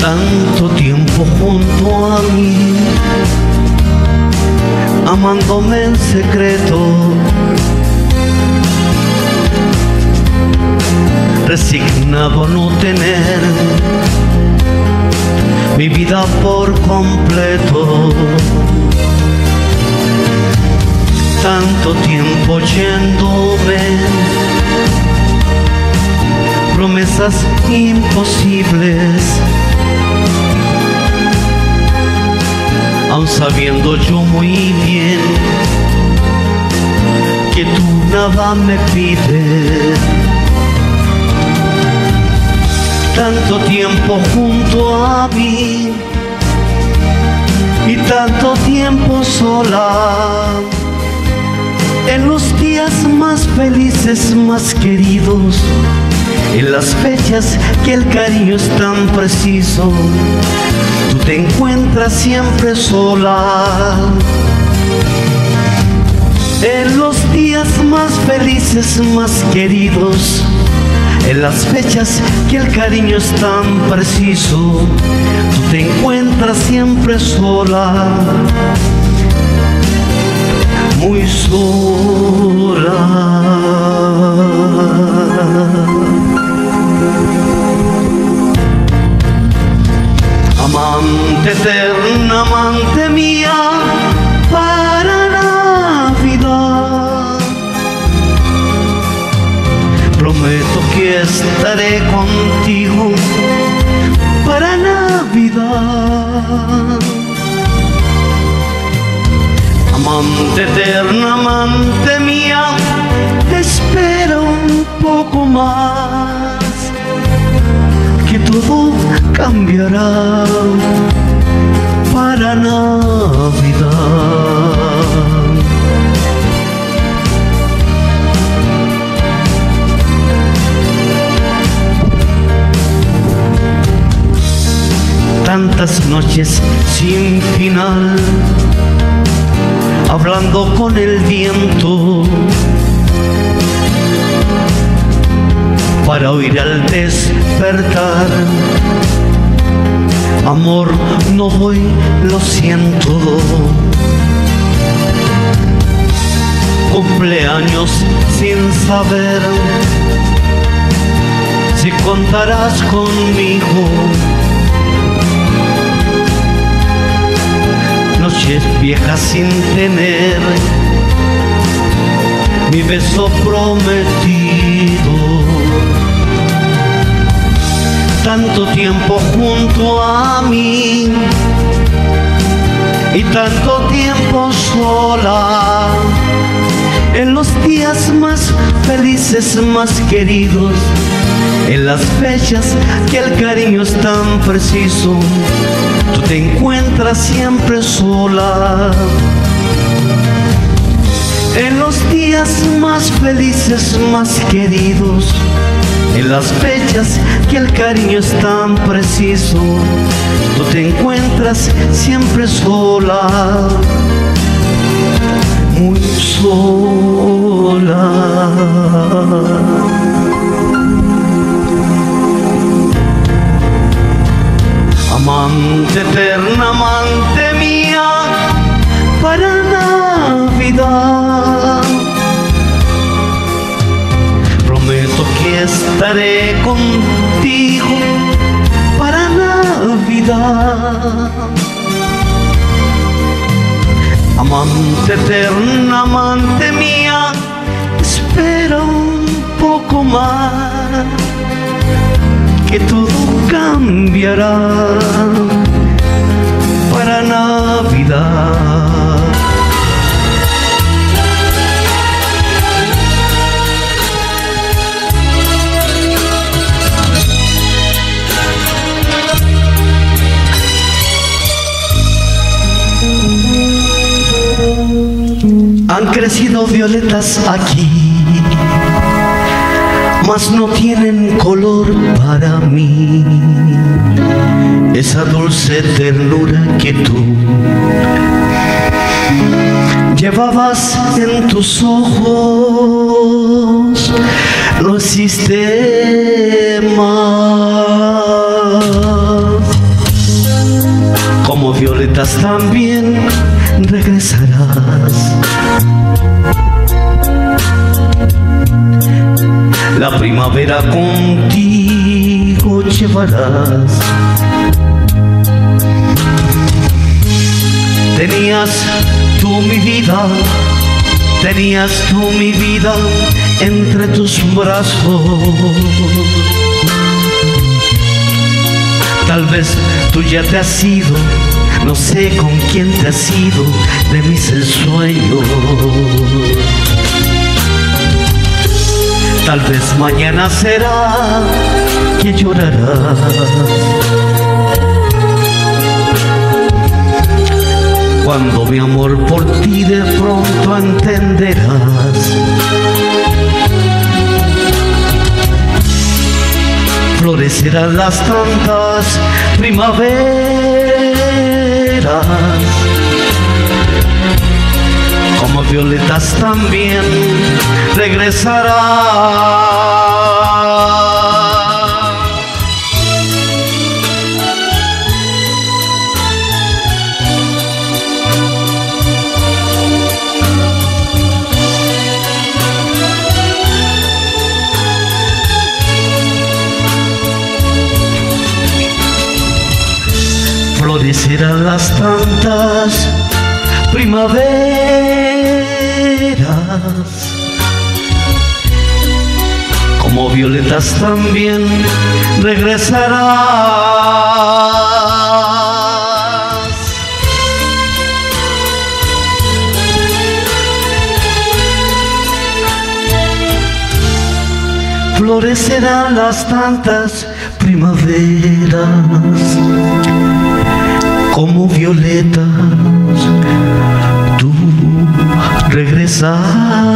tanto tiempo junto a mí, amándome en secreto, resignado a no tener mi vida por completo. Tanto tiempo yéndome, promesas imposibles, sabiendo yo muy bien que tú nada me pides. Tanto tiempo junto a mí y tanto tiempo sola. En los días más felices, más queridos, en las fechas que el cariño es tan preciso, tú te encuentras siempre sola. En los días más felices, más queridos, en las fechas que el cariño es tan preciso, tú te encuentras siempre sola, muy sola. Estaré contigo para Navidad. Amante eterna, amante mía, te espero un poco más, que todo cambiará para Navidad. Tantas noches sin final, hablando con el viento, para oír al despertar. Amor, no voy, lo siento. Cumpleaños sin saber si contarás conmigo. Viejas sin tener mi beso prometido. Tanto tiempo junto a mí y tanto tiempo sola. En los días más felices, más queridos, en las fechas que el cariño es tan preciso, tú te encuentras siempre sola. En los días más felices, más queridos, en las fechas que el cariño es tan preciso, tú te encuentras siempre sola, muy sola. Amante eterna, amante mía, para Navidad. Prometo que estaré contigo para Navidad. Amante eterna, amante mía, que todo cambiará para Navidad. Han crecido violetas aquí mas no tienen color para mí. Esa dulce ternura que tú llevabas en tus ojos no existe más. violetas también regresarás. Primavera contigo llevarás. Tenías tú mi vida, tenías tú mi vida entre tus brazos. Tal vez tú ya te has ido, no sé con quién te has ido de mis sueños. Tal vez mañana será que llorarás. Cuando mi amor por ti de pronto entenderás. Florecerán las tantas primaveras. Violetas también regresarán. florecerán las tantas primaveras. Como violetas también regresarás. Florecerán las tantas primaveras como violetas, tú regresas.